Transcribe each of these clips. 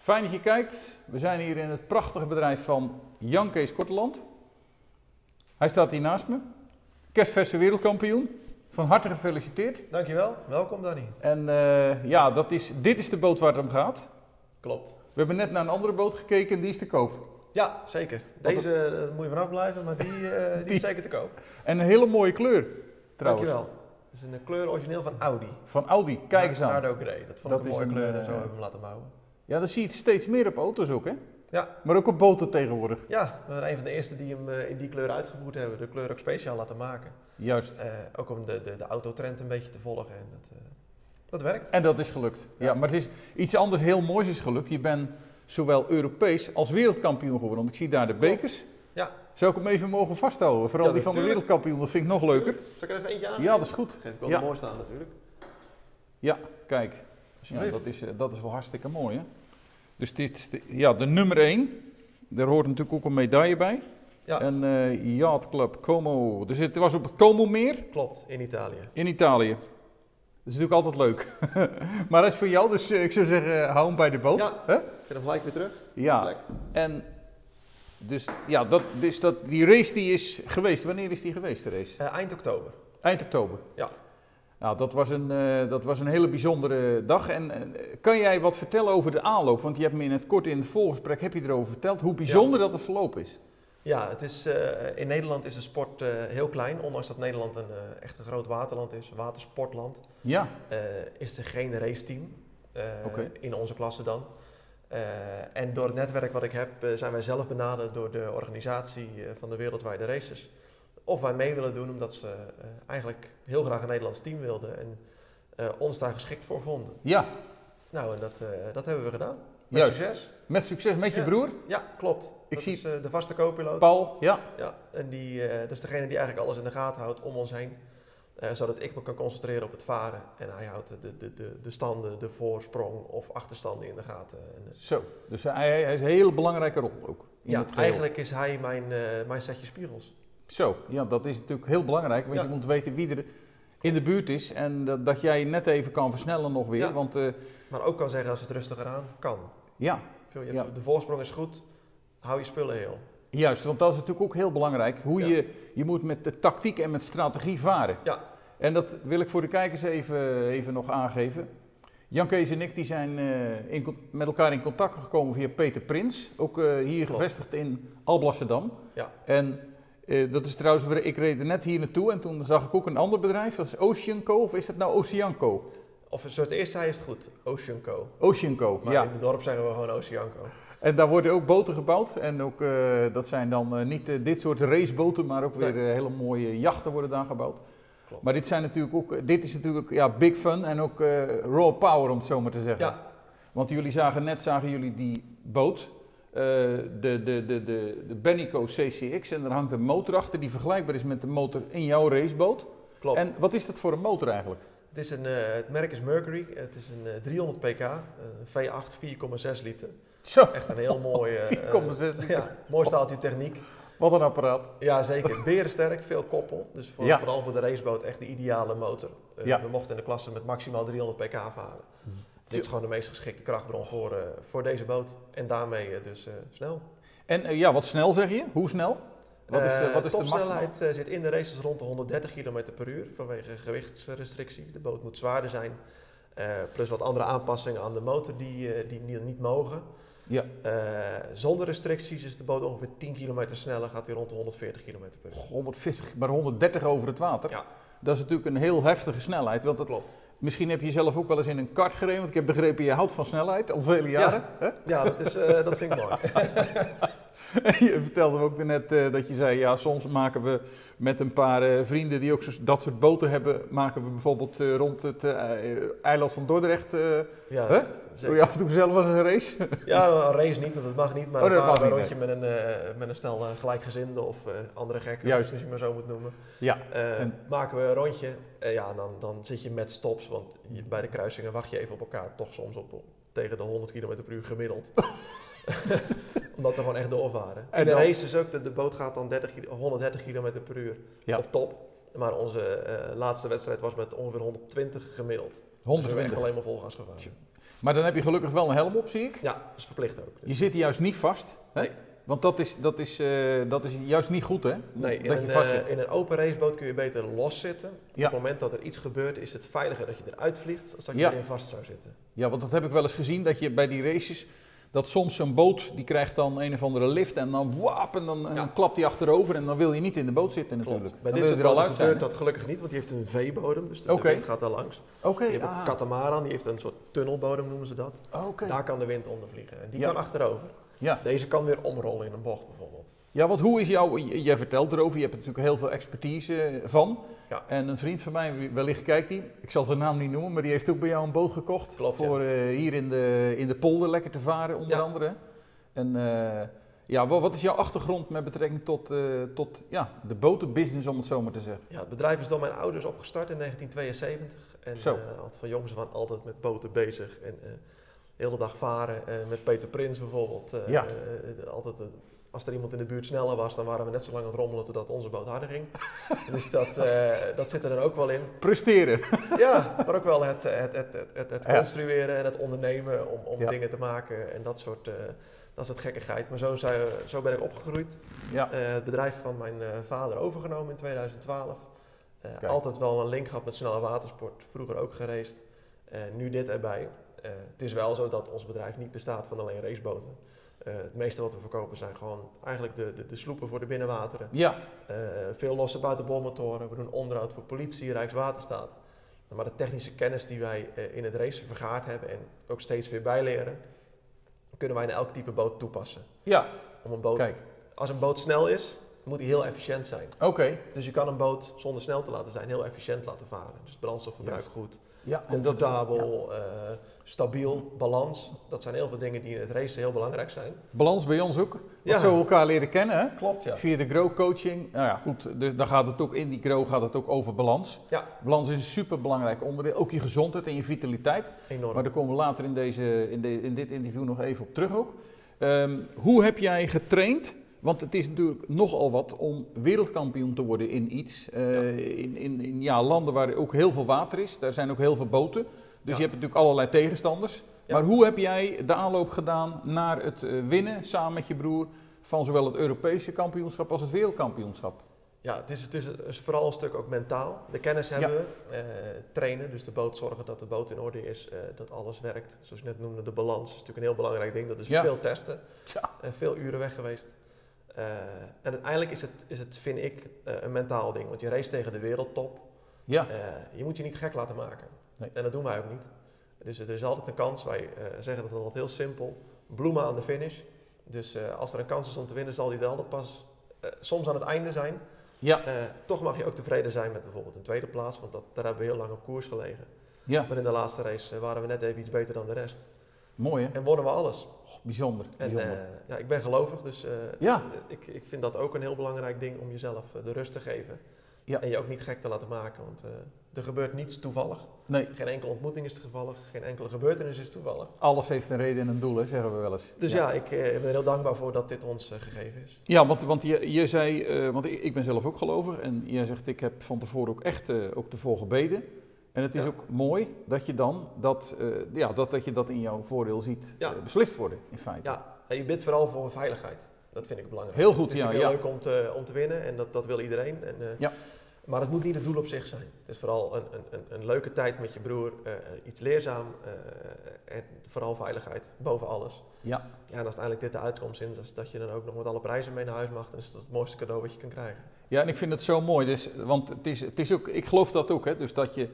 Fijn dat je kijkt. We zijn hier in het prachtige bedrijf van Jan Kees Korteland. Hij staat hier naast me. Kerstverse wereldkampioen. Van harte gefeliciteerd. Dankjewel, welkom Danny. En eh, ja, dat is, dit is de boot waar het om gaat. Klopt. We hebben net naar een andere boot gekeken en die is te koop. Ja, zeker. Deze eh, moet je vanaf blijven, maar die, eh, die, Die- is zeker te koop. En een hele mooie kleur trouwens. Dankjewel. Het is een kleur origineel van Audi. Van Audi, kijk eens aan. Nardo Grey. Dat vond Dat ik een mooie kleur en zo hebben we hem laten bouwen. Ja, dat zie je steeds meer op auto's ook hè. Ja. Maar ook op boten tegenwoordig. Ja, we waren een van de eerste die hem eh, in die kleur uitgevoerd hebben. De kleur ook speciaal laten maken. Juist. Eh, ook om de, de, de autotrend een beetje te volgen. En dat, eh, dat werkt. En dat is gelukt. Ja. Ja. maar het is iets anders heel moois is gelukt. Je bent zowel Europees als wereldkampioen geworden. Want ik zie daar de bekers. Ja. Zou ik hem even mogen vasthouden? Vooral Ja, die van de wereldkampioen, dat vind ik nog leuker. Zal ik er even eentje aan? Ja, dat is goed. Geef ik wel Ja. de mooiste aan natuurlijk. Ja, kijk. Ja, dat, is, dat is wel hartstikke mooi hè. Dus het is de, ja, de nummer 1. Daar hoort natuurlijk ook een medaille bij. Ja. En eh Yacht Club Como. Dus het was op het Como-meer Klopt, in Italië. in Italië. Dat is natuurlijk altijd leuk. maar dat is voor jou, dus eh, ik zou zeggen, hou hem bij de boot. Ja. Hè? Zet hem gelijk weer terug. Ja, Lekker. en dus, ja, dat, dus dat, die race die is geweest. Wanneer is die geweest, de race? Eh, eind oktober. Eind oktober. Ja. Nou, dat was een, eh, dat was een hele bijzondere dag. En eh, kan jij wat vertellen over de aanloop? Want je hebt me in het kort in het voorgesprek heb je erover verteld hoe bijzonder dat het verloop is. Ja, het is, eh, in Nederland is de sport heel klein. Ondanks dat Nederland een echt een groot waterland is, watersportland, Ja, is er geen raceteam in onze klasse dan. En door het netwerk wat ik heb, zijn wij zelf benaderd door de organisatie van de wereldwijde races. Of wij mee willen doen, omdat ze eh, eigenlijk heel graag een Nederlands team wilden en eh, ons daar geschikt voor vonden. ja, Nou, en dat, eh, dat hebben we gedaan. Met Juist. succes. met succes met je broer, Ja, klopt. Ik dat zie- is de vaste co-piloot. Paul. Ja, Ja, en die, dat is degene die eigenlijk alles in de gaten houdt om ons heen. Zodat ik me kan concentreren op het varen. En hij houdt de, de, de, de standen, de voorsprong of achterstanden in de gaten. En, zo. Dus hij, hij is een hele belangrijke rol ook. in ja, eigenlijk is hij mijn, mijn setje spiegels. Zo, ja, dat is natuurlijk heel belangrijk, want Ja. je moet weten wie er in de buurt is en dat, dat jij net even kan versnellen nog weer. Ja. Want eh, Maar ook kan zeggen als het rustiger aan kan. ja, Ja. De voorsprong is goed, hou je spullen heel. juist, want dat is natuurlijk ook heel belangrijk. Hoe je, je moet met de tactiek en met strategie varen. Ja. En dat wil ik voor de kijkers even, even nog aangeven. Jan Kees en ik die zijn eh, in, met elkaar in contact gekomen via Peter Prins, ook eh, hier Klopt. gevestigd in Alblasserdam. Ja. En eh, dat is trouwens, ik reed er net hier naartoe en toen zag ik ook een ander bedrijf, dat is Oceanco, of is dat nou Oceanco? Of zoals het eerst zei is het goed, Oceanco. Oceanco, Maar ja. in het dorp zeggen we gewoon Oceanco. En daar worden ook boten gebouwd. En ook, eh, dat zijn dan eh, niet dit soort raceboten, maar ook weer Nee. hele mooie jachten worden daar gebouwd. Klopt. Maar dit, zijn natuurlijk ook, dit is natuurlijk ja, big fun en ook raw power, om het zo maar te zeggen. Ja, Want jullie zagen net zagen jullie die boot, de, de, de, de, de Bennico CCX, en daar hangt een motor achter die vergelijkbaar is met de motor in jouw raceboot. klopt. En wat is dat voor een motor eigenlijk? Het, is een, eh, het merk is Mercury. Het is een eh, 300 pk, een V8 4,6 liter. Zo, Echt een heel mooi, eh, 4,6 liter. ja, mooi staaltje techniek. wat een apparaat. Ja, zeker. Berensterk, veel koppel. Dus voor, Ja. vooral voor de raceboot echt de ideale motor. Eh, Ja. We mochten in de klasse met maximaal 300 pk varen. Dit is gewoon de meest geschikte krachtbron voor, eh, voor deze boot. En daarmee eh, dus eh, snel. En ja, wat snel zeg je? Hoe snel? Wat is de, wat is topsnelheid zit in de races rond de 130 km per uur vanwege gewichtsrestrictie. De boot moet zwaarder zijn. Plus wat andere aanpassingen aan de motor die, die niet, mogen. Ja. Zonder restricties is de boot ongeveer 10 kilometer sneller, gaat hij rond de 140 km per uur. 140, maar 130 over het water. Ja. Dat is natuurlijk een heel heftige snelheid. Want dat, Klopt. misschien heb je zelf ook wel eens in een kart gereden. Want ik heb begrepen, je houdt van snelheid al vele jaren. Ja, dat, is, eh, dat vind ik mooi. je vertelde me ook net eh, dat je zei, ja, soms maken we met een paar eh, vrienden die ook zo, dat soort boten hebben, maken we bijvoorbeeld eh, rond het eiland van Dordrecht. Ja, Hè? zeker. doe je af en toe zelf wel eens een race? Ja, een race niet, want dat mag niet. Maar Oh, dat mag een niet, rondje met een, met een stel gelijkgezinden of andere gekken, Juist. als je maar zo moet noemen. ja. En- Maken we een rondje, ja, dan, dan zit je met stops, want je- bij de kruisingen wacht je even op elkaar, toch soms op, op tegen de 100 km per uur gemiddeld. Omdat we gewoon echt doorvaren. En En de dan- race is ook, de, de boot gaat dan 30, ki- 130 km per uur Ja. op top. Maar onze eh, laatste wedstrijd was met ongeveer 120 gemiddeld. Dus we 120. alleen maar vol gas gevaren. Maar dan heb je gelukkig wel een helm op, zie ik. Ja, dat is verplicht ook. Je zit juist niet vast. Hè? Nee. Want dat is, dat, is, eh, dat is juist niet goed, hè? Nee, in dat een, je vast eh, zit. in een open raceboot kun je beter los zitten. Ja. Op het moment dat er iets gebeurt, is het veiliger dat je eruit vliegt, dan dat je Ja. erin vast zou zitten. Ja, want dat heb ik wel eens gezien, dat je bij die races, dat soms zo'n boot, die krijgt dan een of andere lift en dan wap, en dan, en dan klapt die achterover en dan wil je niet in de boot zitten natuurlijk. Klopt. Bij dan dit er al uit zijn. gebeurt dat gelukkig niet, want die heeft een V-bodem, dus de, wind gaat daar langs. Oké, je hebt ah, een katamaran, die heeft een soort tunnelbodem noemen ze dat. oké. Daar kan de wind onder vliegen. En die Ja. kan achterover. Ja. Deze kan weer omrollen in een bocht bijvoorbeeld. Ja, want hoe is jouw, jij vertelt erover, je hebt er natuurlijk heel veel expertise eh, van. Ja. En een vriend van mij, wellicht kijkt hij, ik zal zijn naam niet noemen, maar die heeft ook bij jou een boot gekocht. Klopt, ja. Voor eh, hier in de, in de polder lekker te varen, onder Ja. andere. En eh, ja, wa- wat is jouw achtergrond met betrekking tot, tot ja, de botenbusiness, om het zo maar te zeggen? Ja, het bedrijf is door mijn ouders opgestart in 1972. En Zo. altijd van jongens van altijd met boten bezig. En de hele dag varen. met Peter Prins bijvoorbeeld. Ja. altijd, als er iemand in de buurt sneller was, dan waren we net zo lang aan het rommelen totdat onze boot harder ging. dus dat, eh, dat zit er dan ook wel in. Presteren. Ja, maar ook wel het, het, het, het, het, construeren en het ondernemen om, om Ja. dingen te maken en dat soort, eh, dat soort gekkigheid. Maar zo, zijn zo ben ik opgegroeid. Ja, Eh, het bedrijf van mijn vader overgenomen in 2012. Eh, Kijk. altijd wel een link gehad met snelle watersport, vroeger ook gereisd. Eh, nu dit erbij. Het is wel zo dat ons bedrijf niet bestaat van alleen raceboten. Eh, het meeste wat we verkopen zijn gewoon eigenlijk de, de, de sloepen voor de binnenwateren. ja, Eh, veel losse buitenbolmotoren. We doen onderhoud voor politie, Rijkswaterstaat. Maar de technische kennis die wij eh, in het racen vergaard hebben en ook steeds weer bijleren, kunnen wij in elk type boot toepassen. ja, Om een boot, kijk. als een boot snel is, moet die heel efficiënt zijn. Oké. Dus je kan een boot zonder snel te laten zijn heel efficiënt laten varen. Dus het brandstofverbruik Juist. goed, Ja, comfortabel, eh, stabiel, balans. Dat zijn heel veel dingen die in het racen heel belangrijk zijn. balans bij ons ook. Ja. Dat zo we elkaar leren kennen, hè? Klopt, ja. Via de grow coaching. Nou ja, goed, dus dan gaat het ook in die grow gaat het ook over balans. Ja. Balans is een super belangrijk onderdeel. Ook je gezondheid en je vitaliteit. Enorm. Maar daar komen we later in, deze, in, de, in dit interview nog even op terug ook. Ehm, hoe heb jij getraind? Want het is natuurlijk nogal wat om wereldkampioen te worden in iets. Eh, In, in, in ja, landen waar ook heel veel water is. Daar zijn ook heel veel boten. Dus Ja. je hebt natuurlijk allerlei tegenstanders. Ja. Maar hoe heb jij de aanloop gedaan naar het eh, winnen samen met je broer van zowel het Europese kampioenschap als het wereldkampioenschap? Ja, het is, het is, het is vooral een stuk ook mentaal. De kennis hebben we, eh, trainen, dus de boot zorgen dat de boot in orde is, dat alles werkt. Zoals je net noemde, de balans is natuurlijk een heel belangrijk ding. Dat is veel testen, eh, veel uren weg geweest. Eh, en uiteindelijk is het, is het vind ik, eh, een mentaal ding. Want je race tegen de wereldtop. Ja, Eh, je moet je niet gek laten maken. Nee. En dat doen wij ook niet. Dus er is altijd een kans. Wij zeggen dat altijd heel simpel. Bloemen aan de finish. Dus als er een kans is om te winnen, zal die er altijd pas soms aan het einde zijn. ja, toch mag je ook tevreden zijn met bijvoorbeeld een tweede plaats, want dat, daar hebben we heel lang op koers gelegen. ja. Maar in de laatste race waren we net even iets beter dan de rest. Mooi hè? En wonnen we alles. Bijzonder. En bijzonder. eh, ja, ik ben gelovig, dus eh, Ja. ik, ik vind dat ook een heel belangrijk ding om jezelf eh, de rust te geven. Ja. En je ook niet gek te laten maken, want er gebeurt niets toevallig. nee, Geen enkele ontmoeting is toevallig, geen enkele gebeurtenis is toevallig. alles heeft een reden en een doel, hè, zeggen we wel eens. Dus ja, ik ben er heel dankbaar voor dat dit ons gegeven is. Ja, want, want je, je zei, want ik, ik ben zelf ook gelovig en jij zegt ik heb van tevoren ook echt ook ervoor gebeden. En het is Ja. ook mooi dat je dan dat, eh, ja, dat, dat je dat in jouw voordeel ziet Ja. eh, beslist worden, in feite. Ja, en je bidt vooral voor veiligheid. Dat vind ik belangrijk. Heel goed, Het is ja. heel leuk om te, om te winnen en dat, dat wil iedereen. En, eh, Ja. Maar het moet niet het doel op zich zijn. Het is vooral een, een, een, leuke tijd met je broer, iets leerzaam en vooral veiligheid boven alles. Ja. Ja, en als uiteindelijk dit de uitkomst is, dat je dan ook nog met alle prijzen mee naar huis mag, dan is dat het mooiste cadeau wat je kan krijgen. ja, en ik vind het zo mooi, dus, want het is, het is ook, ik geloof dat ook, hè, dus dat, je,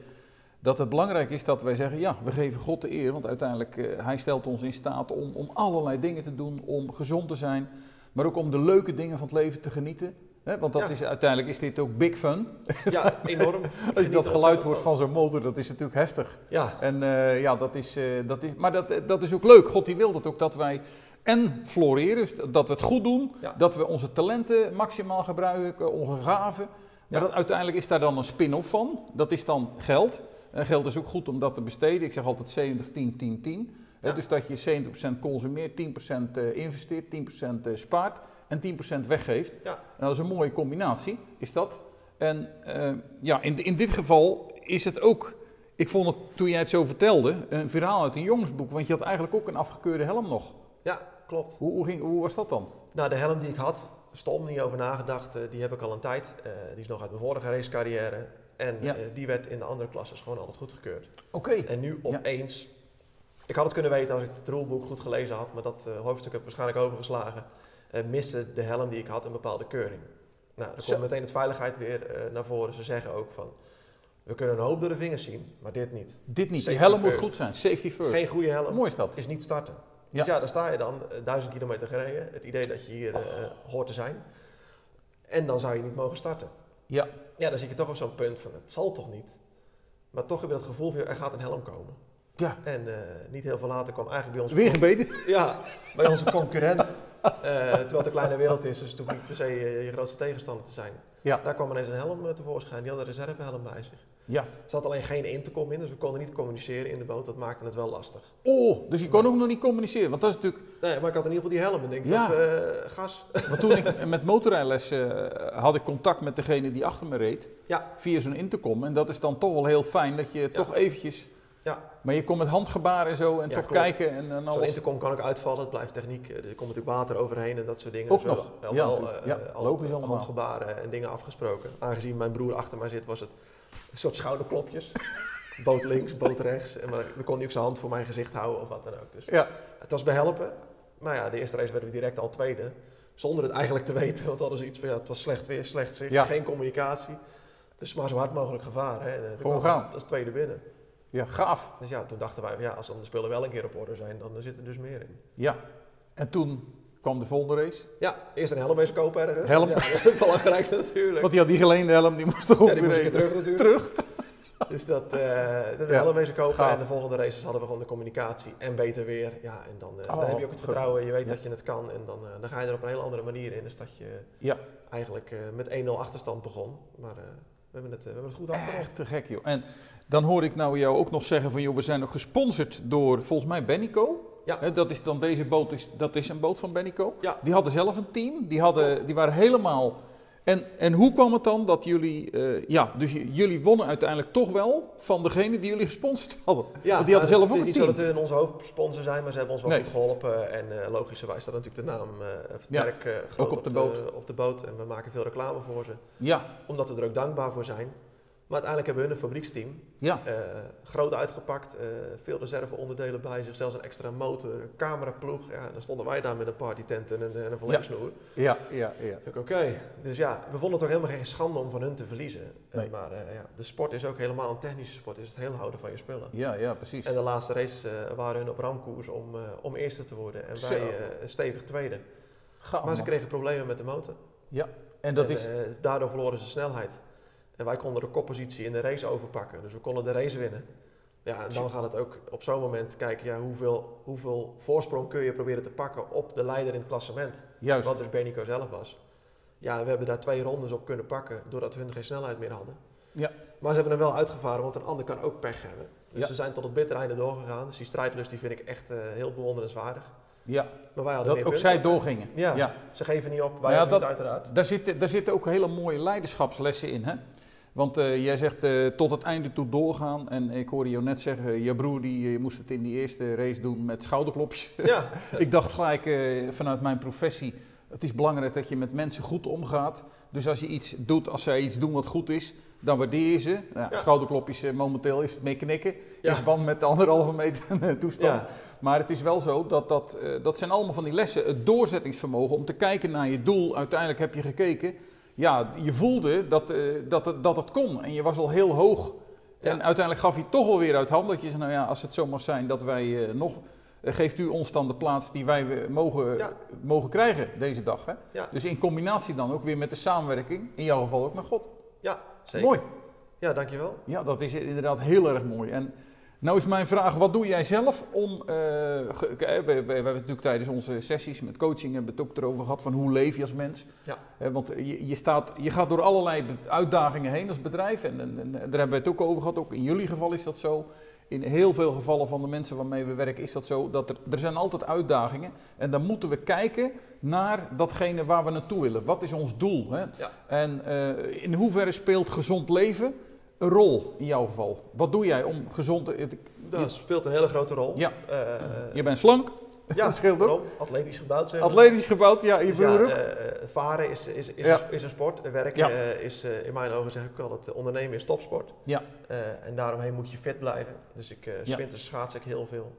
dat het belangrijk is dat wij zeggen, ja, we geven God de eer, want uiteindelijk, eh, hij stelt ons in staat om, om allerlei dingen te doen, om gezond te zijn, maar ook om de leuke dingen van het leven te genieten. Want dat Ja. is, uiteindelijk is dit ook big fun. Ja, enorm. Als je dat geluid hoort van zo'n motor, dat is natuurlijk heftig. Ja, En eh, ja, dat is, eh, dat is, maar dat, dat is ook leuk. God die wil dat ook, dat wij en floreren, dus dat we het goed doen, Ja. dat we onze talenten maximaal gebruiken, onze gaven. Maar Ja. dat, uiteindelijk is daar dan een spin-off van. Dat is dan geld. En geld is ook goed om dat te besteden. Ik zeg altijd 70, 10, 10, 10. Hè, Ja. Dus dat je 70% consumeert, 10% eh, investeert, 10% eh, spaart en 10% weggeeft. Ja. En dat is een mooie combinatie, is dat. En eh, ja, in, in dit geval is het ook ik vond het toen jij het zo vertelde een verhaal uit een jongensboek, want je had eigenlijk ook een afgekeurde helm nog. Ja, klopt. Hoe, hoe, ging, hoe was dat dan? Nou, de helm die ik had, stom niet over nagedacht, die heb ik al een tijd. Eh, die is nog uit mijn vorige racecarrière. En Ja. eh, die werd in de andere klasses gewoon altijd goedgekeurd. Oké. En nu opeens, ik had het kunnen weten als ik het ruleboek goed gelezen had, maar dat eh, hoofdstuk heb ik waarschijnlijk overgeslagen, eh, miste de helm die ik had een bepaalde keuring. Nou, dan komt meteen het veiligheid weer naar voren. Ze zeggen ook van, we kunnen een hoop door de vingers zien, maar dit niet. Dit niet. Die Safety helm moet goed zijn. Safety first. Geen goede helm Mooi is dat. is niet starten. Ja. Dus ja, daar sta je dan, duizend kilometer gereden, het idee dat je hier hoort te zijn. En dan zou je niet mogen starten. Ja. Ja, dan zit je toch op zo'n punt van, het zal toch niet? Maar toch heb je dat gevoel van, er gaat een helm komen. Ja. En eh, niet heel veel later kwam eigenlijk bij ons... Weer gebeden. Ja, bij onze concurrent. eh, terwijl het een kleine wereld is, dus het hoeft niet per se eh, je grootste tegenstander te zijn. Ja. Daar kwam ineens een helm tevoorschijn. Die had een reservehelm bij zich. Ja. Er zat alleen geen intercom in, dus we konden niet communiceren in de boot. Dat maakte het wel lastig. Oh, dus je kon ook nog niet communiceren. Want dat is natuurlijk. Nee, maar ik had in ieder geval die helm. En denk ik, Ja. dat, eh, gas. Want toen ik met motorrijles eh, had ik contact met degene die achter me reed. Ja. Via zo'n intercom. En dat is dan toch wel heel fijn dat je toch eventjes. Ja. Maar je kon met handgebaren en zo en Ja, toch klopt. kijken en, en Zo'n alles. intercom kan ook uitvallen, het blijft techniek. Eh, Er komt natuurlijk water overheen en dat soort dingen. Ook Dus nog. Ja, wel, eh, Ja, eh, al handgebaren en dingen afgesproken. Aangezien mijn broer achter mij zit, was het een soort schouderklopjes. boot links, boot rechts. En maar dan kon hij ook zijn hand voor mijn gezicht houden of wat dan ook. Dus Ja. het was behelpen. Maar ja, de eerste race werden we direct al tweede. Zonder het eigenlijk te weten, want we hadden zoiets van ja, het was slecht weer, slecht zicht, Ja. geen communicatie. Dus maar zo hard mogelijk gevaren. Hè. En, eh, toen Gewoon gaan. Als, als tweede binnen. Ja, gaaf. Dus ja, toen dachten wij, van, ja, als dan de spullen wel een keer op orde zijn, dan zit er dus meer in. Ja. En toen kwam de volgende race. Ja, eerst een helm wezen kopen ergens. Helm. Ja, belangrijk natuurlijk. Want die had die geleende helm, die moest toch ook ja, die weer moest ik terug natuurlijk. terug. Dus dat, eh de Ja, helm kopen gaaf. en de volgende races hadden we gewoon de communicatie en beter weer. Ja, en dan, eh, Oh, dan heb je ook het vertrouwen, je weet Ja. dat je het kan en dan, eh, dan ga je er op een hele andere manier in. Dus dat je Ja. eigenlijk met 1-0 achterstand begon. Maar we, hebben het, we hebben het goed afgerond. Echt te gek, joh. En dan hoor ik nou jou ook nog zeggen van, joh, we zijn nog gesponsord door volgens mij Bennico. Ja. Dat is dan deze boot, is, dat is een boot van Bennico. Ja. Die hadden zelf een team, die, hadden, Klopt. die waren helemaal... En, en hoe kwam het dan dat jullie, eh, ja, dus jullie wonnen uiteindelijk toch wel van degene die jullie gesponsord hadden? Ja, Want die hadden zelf het ook is niet team. zo dat hun onze hoofdsponsor zijn, maar ze hebben ons wel Nee. goed geholpen. En eh, logischerwijs staat natuurlijk de naam, eh, of het Ja, merk eh, groot op de boot. op de boot. En we maken veel reclame voor ze, Ja, omdat we er ook dankbaar voor zijn. Maar uiteindelijk hebben hun een fabrieksteam, ja, eh, groot uitgepakt, eh, veel reserveonderdelen bij zich, zelfs een extra motor, cameraploeg. Ja, en dan stonden wij daar met een partytent en een, en een verlengsnoer. ja, ja, ja. Oké, dus ja, we vonden het ook helemaal geen schande om van hun te verliezen. Eh, maar ja, de sport is ook helemaal een technische sport, is het heel houden van je spullen. Ja, ja, precies. En de laatste race waren hun op ramkoers om, om eerste te worden. En Zo. wij stevig tweede. Maar ze kregen problemen met de motor. En dat en, is... eh, daardoor verloren ze snelheid. En wij konden de koppositie in de race overpakken. Dus we konden de race winnen. Ja, en dan gaat het ook op zo'n moment kijken, ja, hoeveel, hoeveel voorsprong kun je proberen te pakken op de leider in het klassement. Juist. Wat dus Bernico zelf was. Ja, we hebben daar twee rondes op kunnen pakken, doordat hun geen snelheid meer hadden. Ja. Maar ze hebben hem wel uitgevaren, want een ander kan ook pech hebben. Dus Ja. ze zijn tot het bittere einde doorgegaan. Dus die strijdlust die vind ik echt eh, heel bewonderenswaardig. Ja, Maar wij hadden dat ook zij doorgingen. Ja, Ja. ze geven niet op, wij ja, dat- niet uiteraard. Daar zitten, daar zitten ook hele mooie leiderschapslessen in. Hè? Want eh, jij zegt eh, tot het einde toe doorgaan. En ik hoorde jou net zeggen, je broer die eh, moest het in die eerste race doen met schouderklopjes. Ja, ik dacht gelijk vanuit mijn professie, het is belangrijk dat je met mensen goed omgaat. Dus als je iets doet, als zij iets doen wat goed is, dan waardeer je ze. Nou, Ja. Schouderklopjes, momenteel is het mee knikken. Ja. In verband met de anderhalve meter toestand. ja, Maar het is wel zo dat dat, dat zijn allemaal van die lessen. Het doorzettingsvermogen om te kijken naar je doel. Uiteindelijk heb je gekeken. Ja, je voelde dat, eh, dat, het, dat het kon. En je was al heel hoog. Ja. En uiteindelijk gaf het toch wel weer uit hand. Dat je zei, nou ja, als het zo mag zijn dat wij eh, nog... eh, geeft u ons dan de plaats die wij mogen, Ja. mogen krijgen deze dag. Hè? Ja. Dus in combinatie dan ook weer met de samenwerking. In jouw geval ook met God. ja, zeker. Mooi. Ja, dankjewel. Ja, dat is inderdaad heel erg mooi. En nou is mijn vraag, wat doe jij zelf om... eh, ke- we, we- we hebben natuurlijk tijdens onze sessies met coaching hebben we het ook erover gehad van hoe leef je als mens. Ja. Eh, want je, je, staat, je gaat door allerlei uitdagingen heen als bedrijf. En, en, en daar hebben we het ook over gehad. Ook in jullie geval is dat zo. In heel veel gevallen van de mensen waarmee we werken is dat zo. Dat er, er zijn altijd uitdagingen. En dan moeten we kijken naar datgene waar we naartoe willen. Wat is ons doel? Hè? Ja. En eh, in hoeverre speelt gezond leven een rol in jouw geval? Wat doe jij om gezond te... Dat speelt een hele grote rol. Ja. Eh, Je bent slank, ja, dat scheelt ook. Atletisch gebouwd zeg maar. atletisch gebouwd, ja, je Dus ja, eh, varen is, is, is, Ja. een, is een sport. Werken Ja. eh, is in mijn ogen zeg ik al dat ondernemen is topsport. Ja. En daaromheen moet je fit blijven. Dus ik uh, Ja. winters schaats ik heel veel.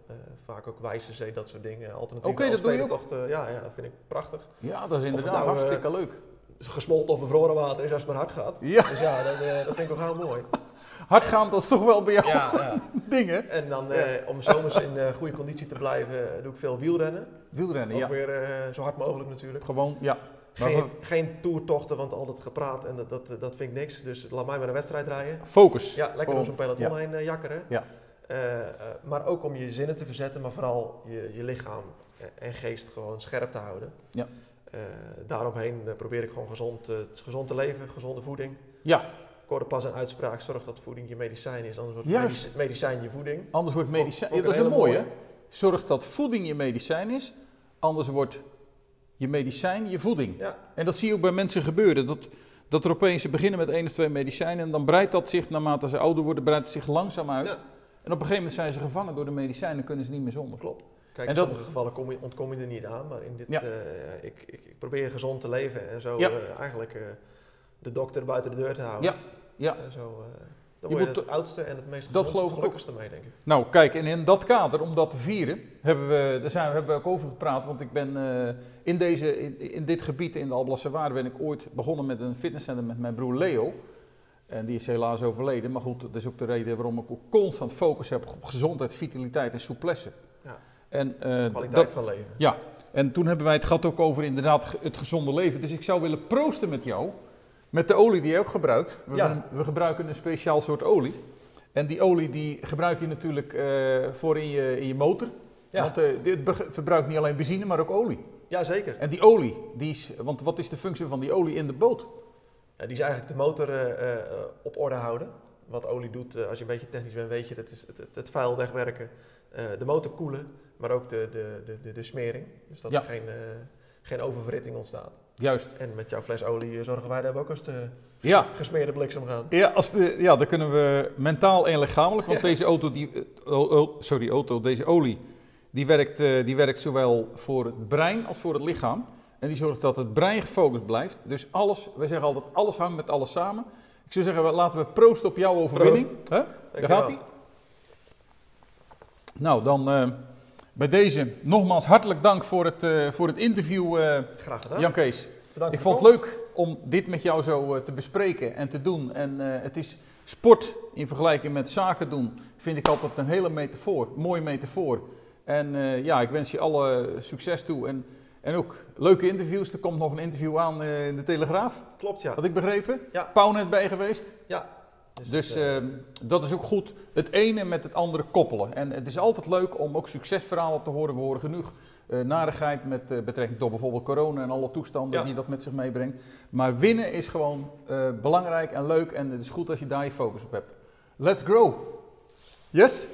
Vaak ook wijze zee, dat soort dingen. Alternatieve Oké, dat doe je ook? Ja, ja, dat vind ik prachtig. Ja, dat is inderdaad nou, hartstikke leuk. Gesmolten of bevroren water is als het maar hard gaat. Ja, Dus ja, dat, eh, dat vind ik wel heel mooi. hardgaan, dat is toch wel bij jou Ja, ja. ding, hè? En dan eh, om zomers in eh, goede conditie te blijven, doe ik veel wielrennen. Wielrennen, Ook ja. weer eh, zo hard mogelijk natuurlijk. Gewoon, ja. Geen, we- geen toertochten, want al dat gepraat en dat, dat, dat vind ik niks. Dus laat mij maar een wedstrijd rijden. Focus. Ja, lekker door zo'n peloton heen jakkeren. Ja. Maar ook om je zinnen te verzetten, maar vooral je, je lichaam en geest gewoon scherp te houden. Ja. Eh, daaromheen eh, probeer ik gewoon gezond, eh, gezond te leven, gezonde voeding. Ja, Ik hoorde pas een uitspraak, zorg dat voeding je medicijn is, anders wordt medici- medicijn je voeding. anders wordt medicijn... Ja, dat is een mooie? Zorg dat voeding je medicijn is, anders wordt je medicijn je voeding. Ja. En dat zie je ook bij mensen gebeuren. Dat, dat er opeens ze beginnen met één of twee medicijnen en dan breidt dat zich, naarmate ze ouder worden, breidt het zich langzaam uit. Ja. En op een gegeven moment zijn ze gevangen door de medicijnen en kunnen ze niet meer zonder. Klopt. Kijk, En in dat- sommige gevallen kom je, ontkom je er niet aan, maar in dit, Ja. eh, ik, ik, ik probeer gezond te leven en zo Ja. eh, eigenlijk eh, de dokter buiten de deur te houden. Ja, ja. Zo, dan Je word je moet- het oudste en het meest Dat geloof gelukkigste mee, denk ik. Nou, kijk, en in dat kader, om dat te vieren, hebben we, daar zijn, we- hebben we ook over gepraat. Want ik ben in, deze, in, in dit gebied, in de Alblasse Waar, ben ik ooit begonnen met een fitnesscenter met mijn broer Leo. En die is helaas overleden. Maar goed, dat is ook de reden waarom ik ook constant focus heb op gezondheid, vitaliteit en souplesse. Ja. En, eh, Kwaliteit dat, van leven. ja, en toen hebben wij het gehad ook over inderdaad het gezonde leven. Dus ik zou willen proosten met jou, met de olie die je ook gebruikt. We, Ja. we gebruiken een speciaal soort olie. En die olie die gebruik je natuurlijk eh, voor in je, in je motor. Ja. Want eh, dit be- verbruikt niet alleen benzine, maar ook olie. Ja, zeker. En die olie, die is, want wat is de functie van die olie in de boot? Ja, die is eigenlijk de motor eh, eh, op orde houden. Wat olie doet, eh, als je een beetje technisch bent, weet je, dat is het, het, het vuil wegwerken. eh, de motor koelen, maar ook de, de, de, de, de smering. Dus dat Ja. er geen, eh, geen oververhitting ontstaat. Juist. En met jouw fles olie zorgen wij daar ook als de Ja, gesmeerde bliksem gaan. Ja, als de, ja, dan kunnen we mentaal en lichamelijk, want Ja. deze auto, die, eh, o- o- sorry, auto, deze olie, die werkt, eh, die werkt zowel voor het brein als voor het lichaam. En die zorgt dat het brein gefocust blijft. Dus alles, wij zeggen altijd, alles hangt met alles samen. Ik zou zeggen, laten we proosten op jouw overwinning. Hè? Daar gaat hij. Nou, dan eh, bij deze nogmaals hartelijk dank voor het, eh, voor het interview, eh, Graag gedaan. Jan Kees. Bedankt Ik vond het leuk om dit met jou zo eh, te bespreken en te doen. En het is sport in vergelijking met zaken doen, vind ik altijd een hele metafoor, mooie metafoor. En ja, ik wens je alle succes toe. En, en ook leuke interviews. Er komt nog een interview aan in de Telegraaf. Klopt, ja. had ik begrepen. Ja. Pauw net bij geweest. Dus, Dus dat, eh, eh, dat is ook goed, het ene met het andere koppelen. En het is altijd leuk om ook succesverhalen te horen. We horen genoeg eh, narigheid met betrekking tot bijvoorbeeld corona en alle toestanden Ja. die dat met zich meebrengt. Maar winnen is gewoon belangrijk en leuk en het is goed als je daar je focus op hebt. Let's grow. Yes?